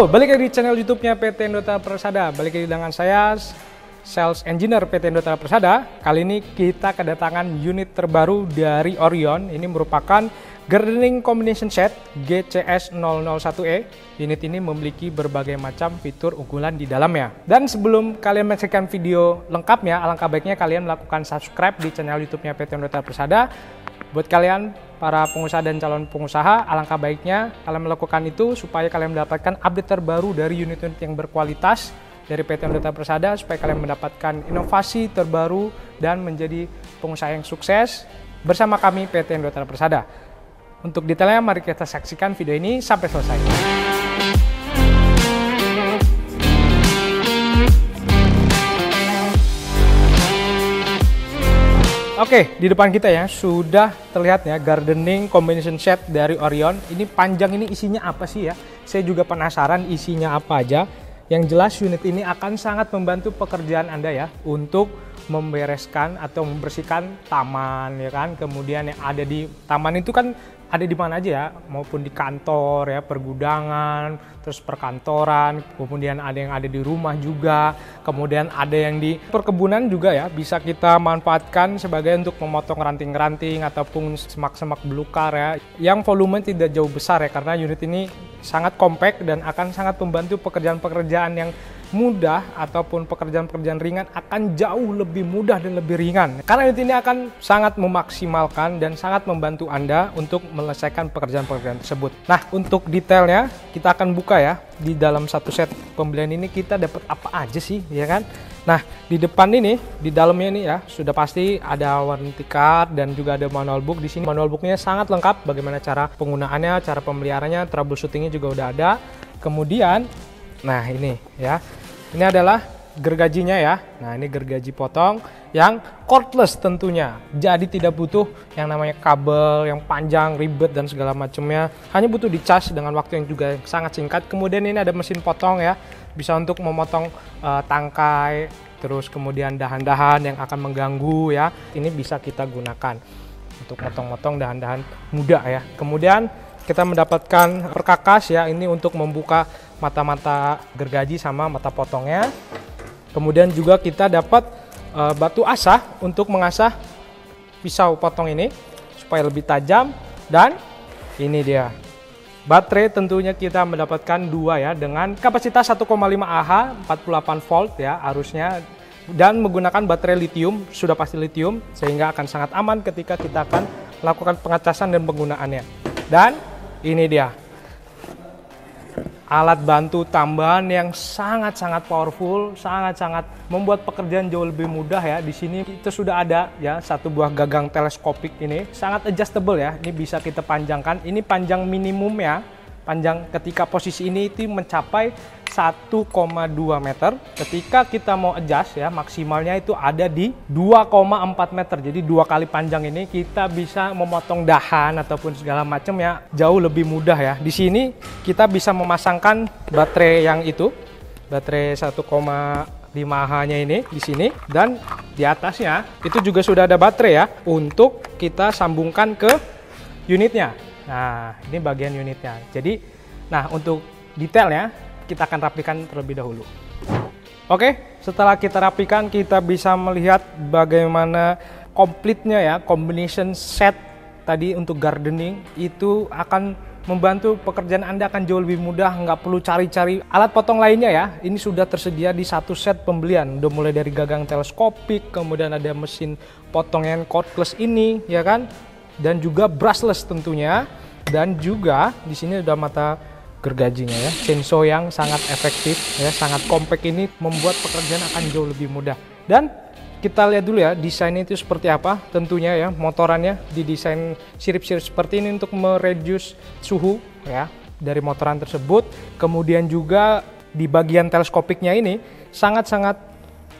Halo, balik lagi di channel YouTube-nya PT Indota Persada. Balik lagi dengan saya, Sales Engineer PT Indota Persada. Kali ini kita kedatangan unit terbaru dari Orion. Ini merupakan Gardening Combination Set GCS 001E. Unit ini memiliki berbagai macam fitur unggulan di dalamnya. Dan sebelum kalian menyaksikan video lengkapnya, alangkah baiknya kalian melakukan subscribe di channel YouTube-nya PT Indota Persada Buat kalian para pengusaha dan calon pengusaha, alangkah baiknya kalian melakukan itu supaya kalian mendapatkan update terbaru dari unit-unit yang berkualitas dari PT Indota Persada supaya kalian mendapatkan inovasi terbaru dan menjadi pengusaha yang sukses bersama kami PT Indota Persada. Untuk detailnya mari kita saksikan video ini sampai selesai. Oke, di depan kita ya sudah terlihat ya gardening combination set dari Orion. Ini panjang ini isinya apa sih ya? Saya juga penasaran isinya apa aja. Yang jelas unit ini akan sangat membantu pekerjaan Anda ya untuk membereskan atau membersihkan taman ya kan. Kemudian yang ada di taman itu kan ada di mana aja ya, maupun di kantor ya, pergudangan, terus perkantoran, kemudian ada yang ada di rumah juga, kemudian ada yang di perkebunan juga ya, bisa kita manfaatkan sebagai untuk memotong ranting-ranting ataupun semak-semak belukar ya, yang volume tidak jauh besar ya, karena unit ini sangat compact dan akan sangat membantu pekerjaan-pekerjaan yang mudah ataupun pekerjaan-pekerjaan ringan akan jauh lebih mudah dan lebih ringan. Karena ini akan sangat memaksimalkan dan sangat membantu Anda untuk menyelesaikan pekerjaan-pekerjaan tersebut. Nah, untuk detailnya kita akan buka ya. Di dalam satu set pembelian ini kita dapat apa aja sih, ya kan? Nah, di depan ini, di dalamnya ini ya, sudah pasti ada warranty card dan juga ada manual book. Di sini manual booknya sangat lengkap bagaimana cara penggunaannya, cara pemeliharaannya, troubleshootingnya juga udah ada. Kemudian, nah ini ya, ini adalah gergajinya ya. Nah, ini gergaji potong yang cordless tentunya. Jadi tidak butuh yang namanya kabel yang panjang, ribet dan segala macamnya. Hanya butuh dicas dengan waktu yang juga sangat singkat. Kemudian ini ada mesin potong ya. Bisa untuk memotong uh, tangkai, terus kemudian dahan-dahan yang akan mengganggu ya. Ini bisa kita gunakan untuk potong-potong dahan-dahan muda ya. Kemudian kita mendapatkan perkakas ya ini untuk membuka mata-mata gergaji sama mata potongnya. Kemudian juga kita dapat uh, batu asah untuk mengasah pisau potong ini supaya lebih tajam. Dan ini dia baterai tentunya kita mendapatkan dua ya dengan kapasitas 1,5 Ah 48 volt ya arusnya dan menggunakan baterai lithium sudah pasti lithium sehingga akan sangat aman ketika kita akan melakukan pengecasan dan penggunaannya. Dan ini dia alat bantu tambahan yang sangat-sangat powerful, sangat-sangat membuat pekerjaan jauh lebih mudah ya. Di sini kita sudah ada ya satu buah gagang teleskopik ini, sangat adjustable ya. Ini bisa kita panjangkan. Ini panjang minimum ya. Panjang ketika posisi ini itu mencapai 1,2 meter. Ketika kita mau adjust ya, maksimalnya itu ada di 2,4 meter. Jadi dua kali panjang ini kita bisa memotong dahan ataupun segala macam ya jauh lebih mudah ya. Di sini kita bisa memasangkan baterai yang itu, baterai 1,5 H-nya ini di sini dan di atasnya itu juga sudah ada baterai ya untuk kita sambungkan ke unitnya. Nah, ini bagian unitnya. Jadi, nah untuk detailnya kita akan rapikan terlebih dahulu. Oke, setelah kita rapikan kita bisa melihat bagaimana komplitnya ya combination set tadi untuk gardening itu akan membantu pekerjaan Anda akan jauh lebih mudah, nggak perlu cari-cari alat potong lainnya ya. Ini sudah tersedia di satu set pembelian, udah mulai dari gagang teleskopik, kemudian ada mesin potong yang cordless ini, ya kan, dan juga brushless tentunya, dan juga di sini ada mata gergajinya ya. Chainsaw yang sangat efektif ya, sangat compact ini membuat pekerjaan akan jauh lebih mudah. Dan kita lihat dulu ya desain itu seperti apa tentunya ya motorannya didesain sirip-sirip seperti ini untuk mereduce suhu ya dari motoran tersebut kemudian juga di bagian teleskopiknya ini sangat-sangat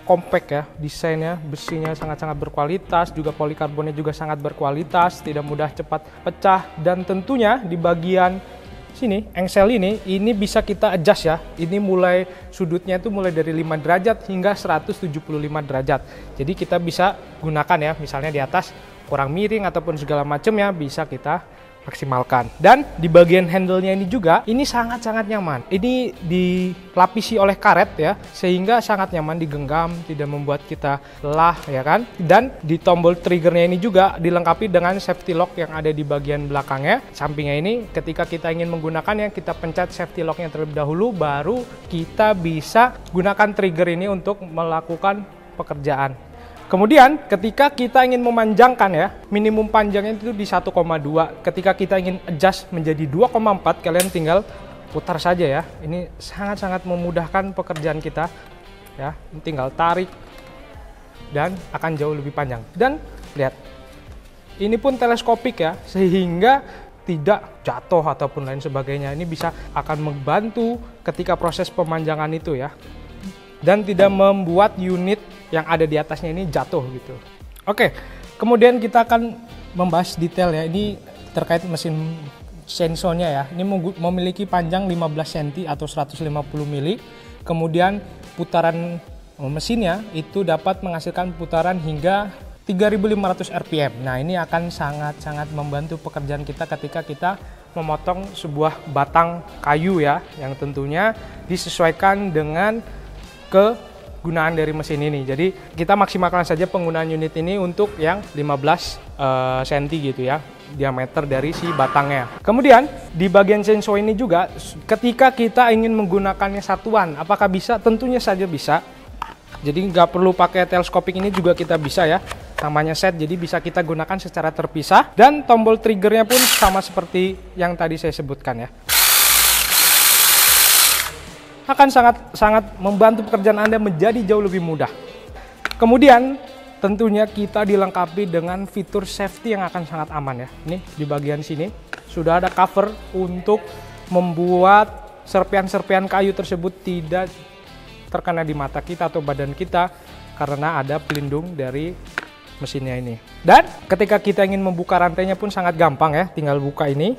compact ya desainnya besinya sangat-sangat berkualitas juga polikarbonnya juga sangat berkualitas tidak mudah cepat pecah dan tentunya di bagian sini engsel ini ini bisa kita adjust ya. Ini mulai sudutnya itu mulai dari 5 derajat hingga 175 derajat. Jadi kita bisa gunakan ya misalnya di atas kurang miring ataupun segala macam ya bisa kita maksimalkan. Dan di bagian handle-nya ini juga, ini sangat-sangat nyaman. Ini dilapisi oleh karet ya, sehingga sangat nyaman digenggam, tidak membuat kita lelah ya kan. Dan di tombol triggernya ini juga dilengkapi dengan safety lock yang ada di bagian belakangnya. Sampingnya ini ketika kita ingin menggunakannya, kita pencet safety locknya terlebih dahulu, baru kita bisa gunakan trigger ini untuk melakukan pekerjaan Kemudian ketika kita ingin memanjangkan ya, minimum panjangnya itu di 1,2. Ketika kita ingin adjust menjadi 2,4, kalian tinggal putar saja ya. Ini sangat-sangat memudahkan pekerjaan kita. Ya, tinggal tarik dan akan jauh lebih panjang. Dan lihat, ini pun teleskopik ya, sehingga tidak jatuh ataupun lain sebagainya. Ini bisa akan membantu ketika proses pemanjangan itu ya dan tidak membuat unit yang ada di atasnya ini jatuh gitu. Oke, kemudian kita akan membahas detail ya. Ini terkait mesin sensornya ya. Ini memiliki panjang 15 cm atau 150 mili. Kemudian putaran oh, mesinnya itu dapat menghasilkan putaran hingga 3500 rpm. Nah, ini akan sangat-sangat membantu pekerjaan kita ketika kita memotong sebuah batang kayu ya yang tentunya disesuaikan dengan kegunaan dari mesin ini. Jadi kita maksimalkan saja penggunaan unit ini untuk yang 15 uh, cm gitu ya diameter dari si batangnya. Kemudian di bagian sensor ini juga ketika kita ingin menggunakannya satuan, apakah bisa? Tentunya saja bisa. Jadi nggak perlu pakai teleskopik ini juga kita bisa ya. Namanya set, jadi bisa kita gunakan secara terpisah. Dan tombol triggernya pun sama seperti yang tadi saya sebutkan ya akan sangat sangat membantu pekerjaan Anda menjadi jauh lebih mudah. Kemudian tentunya kita dilengkapi dengan fitur safety yang akan sangat aman ya. Ini di bagian sini sudah ada cover untuk membuat serpian-serpian kayu tersebut tidak terkena di mata kita atau badan kita karena ada pelindung dari mesinnya ini. Dan ketika kita ingin membuka rantainya pun sangat gampang ya, tinggal buka ini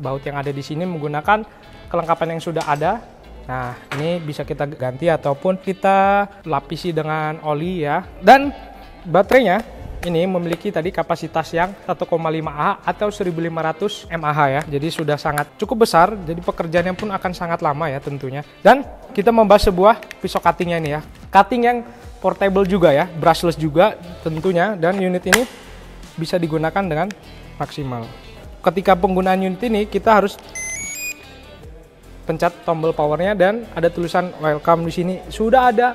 baut yang ada di sini menggunakan kelengkapan yang sudah ada Nah, ini bisa kita ganti ataupun kita lapisi dengan oli ya. Dan baterainya ini memiliki tadi kapasitas yang 1,5 Ah atau 1500 mAh ya. Jadi sudah sangat cukup besar, jadi pekerjaannya pun akan sangat lama ya tentunya. Dan kita membahas sebuah pisau cuttingnya ini ya. Cutting yang portable juga ya, brushless juga tentunya dan unit ini bisa digunakan dengan maksimal. Ketika penggunaan unit ini kita harus pencet tombol powernya dan ada tulisan welcome di sini. Sudah ada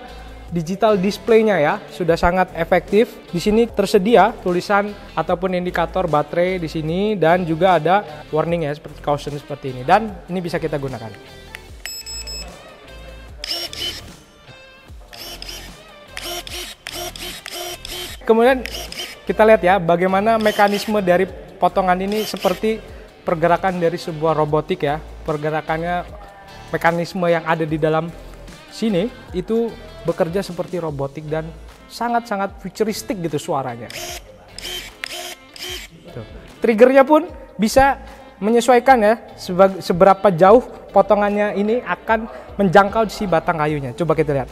digital displaynya ya, sudah sangat efektif. Di sini tersedia tulisan ataupun indikator baterai di sini dan juga ada warning ya seperti caution seperti ini dan ini bisa kita gunakan. Kemudian kita lihat ya bagaimana mekanisme dari potongan ini seperti pergerakan dari sebuah robotik ya. Pergerakannya mekanisme yang ada di dalam sini itu bekerja seperti robotik dan sangat-sangat futuristik gitu suaranya. Tuh. Triggernya pun bisa menyesuaikan ya seberapa jauh potongannya ini akan menjangkau si batang kayunya. Coba kita lihat.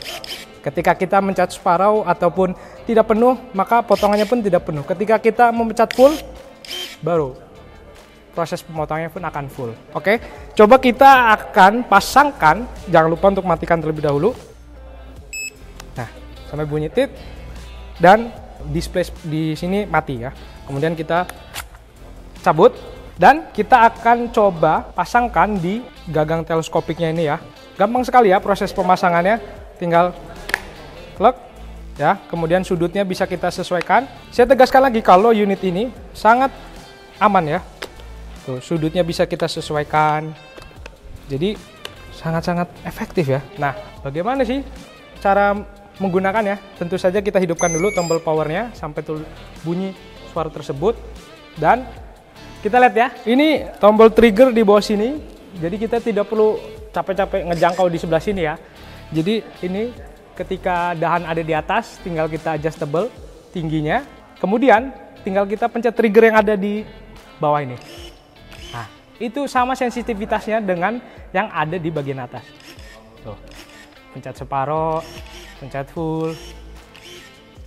Ketika kita mencat separuh ataupun tidak penuh, maka potongannya pun tidak penuh. Ketika kita memecat full, baru proses pemotongannya pun akan full. Oke, coba kita akan pasangkan, jangan lupa untuk matikan terlebih dahulu. Nah, sampai bunyi tit dan display di sini mati ya. Kemudian kita cabut dan kita akan coba pasangkan di gagang teleskopiknya ini ya. Gampang sekali ya proses pemasangannya, tinggal klik ya. Kemudian sudutnya bisa kita sesuaikan. Saya tegaskan lagi kalau unit ini sangat aman ya Tuh, sudutnya bisa kita sesuaikan. Jadi sangat-sangat efektif ya. Nah, bagaimana sih cara menggunakannya? Tentu saja kita hidupkan dulu tombol powernya sampai bunyi suara tersebut. Dan kita lihat ya, ini tombol trigger di bawah sini. Jadi kita tidak perlu capek-capek ngejangkau di sebelah sini ya. Jadi ini ketika dahan ada di atas, tinggal kita adjustable tingginya. Kemudian tinggal kita pencet trigger yang ada di bawah ini itu sama sensitivitasnya dengan yang ada di bagian atas. Tuh, pencet separoh, pencet full.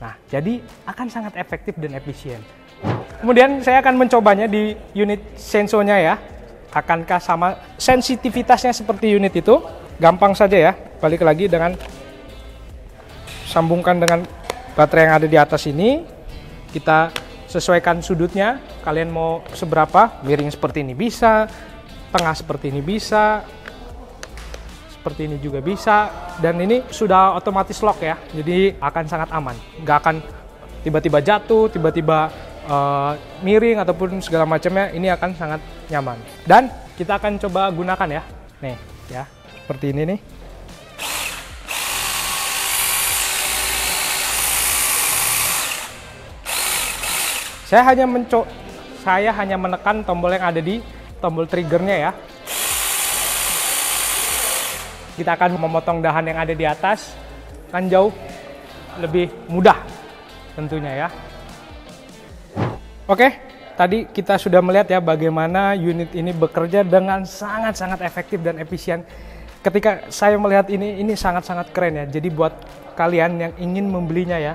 Nah, jadi akan sangat efektif dan efisien. Kemudian saya akan mencobanya di unit sensonya ya. Akankah sama sensitivitasnya seperti unit itu? Gampang saja ya. Balik lagi dengan sambungkan dengan baterai yang ada di atas ini. Kita sesuaikan sudutnya. Kalian mau seberapa? Miring seperti ini bisa, tengah seperti ini bisa, seperti ini juga bisa. Dan ini sudah otomatis lock ya. Jadi akan sangat aman. Nggak akan tiba-tiba jatuh, tiba-tiba uh, miring ataupun segala macamnya ini akan sangat nyaman. Dan kita akan coba gunakan ya. Nih, ya. Seperti ini nih. Saya hanya menco saya hanya menekan tombol yang ada di tombol triggernya ya. Kita akan memotong dahan yang ada di atas kan jauh lebih mudah tentunya ya. Oke, tadi kita sudah melihat ya bagaimana unit ini bekerja dengan sangat-sangat efektif dan efisien. Ketika saya melihat ini, ini sangat-sangat keren ya. Jadi buat kalian yang ingin membelinya ya,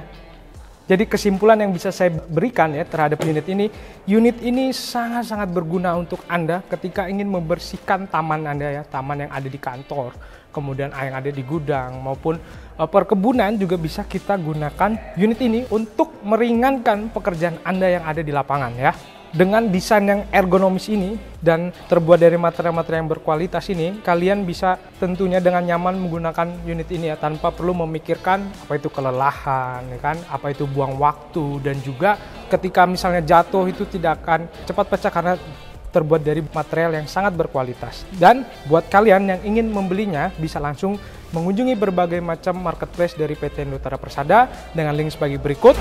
jadi kesimpulan yang bisa saya berikan ya terhadap unit ini, unit ini sangat-sangat berguna untuk Anda ketika ingin membersihkan taman Anda ya, taman yang ada di kantor, kemudian yang ada di gudang maupun uh, perkebunan juga bisa kita gunakan unit ini untuk meringankan pekerjaan Anda yang ada di lapangan ya. Dengan desain yang ergonomis ini dan terbuat dari material-material yang berkualitas ini, kalian bisa tentunya dengan nyaman menggunakan unit ini ya tanpa perlu memikirkan apa itu kelelahan, ya kan, apa itu buang waktu dan juga ketika misalnya jatuh itu tidak akan cepat pecah karena terbuat dari material yang sangat berkualitas. Dan buat kalian yang ingin membelinya bisa langsung mengunjungi berbagai macam marketplace dari PT Nutara Persada dengan link sebagai berikut.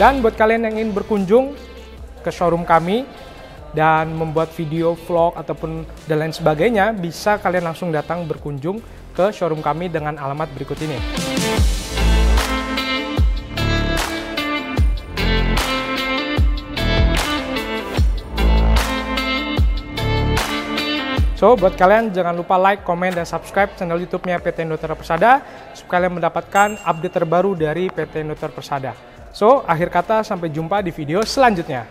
Dan buat kalian yang ingin berkunjung ke showroom kami dan membuat video vlog ataupun dan lain sebagainya, bisa kalian langsung datang berkunjung ke showroom kami dengan alamat berikut ini. So, buat kalian jangan lupa like, komen, dan subscribe channel YouTube-nya PT Nutera Persada supaya kalian mendapatkan update terbaru dari PT Nutera Persada. So, akhir kata sampai jumpa di video selanjutnya.